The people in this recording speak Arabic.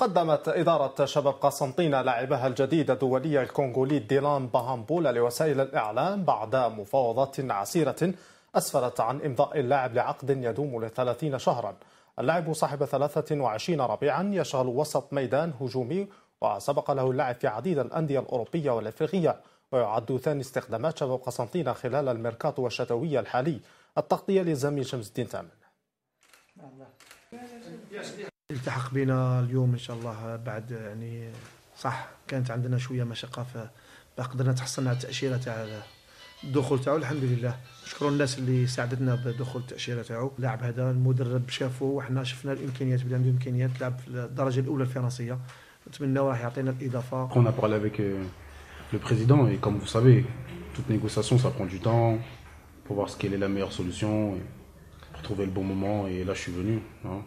قدمت إدارة شباب قسنطينة لاعبها الجديد الدولي الكونغولي ديلان باهامبولا لوسائل الإعلام بعد مفاوضات عسيرة أسفرت عن إمضاء اللاعب لعقد يدوم لثلاثين شهرا. اللاعب صاحب 23 ربيعا يشغل وسط ميدان هجومي وسبق له اللعب في عديد الأندية الأوروبية والإفريقية ويعد ثاني استخدامات شباب قسنطينة خلال الميركاتو الشتوي الحالي. التغطية لزميل شمس الدين تامن. التحق بنا اليوم إن شاء الله بعد يعني صح كانت عندنا شوية مشقة فقدرنا تحصلنا على التأشيرة تاع الدخول تاعو الحمد لله نشكر الناس اللي ساعدتنا بدخول التأشيرة تاعو اللاعب هذا المدرب شافه وحنا شفنا الإمكانيات بلي عنده إمكانيات لعب في الدرجة الأولى الفرنسية نتمنى راح يعطينا الإضافة On a avec euh, le président et comme vous savez, toute négociation ça prend du temps pour voir ce quelle est la meilleure solution, pour trouver le bon moment et là je suis venu. Hein.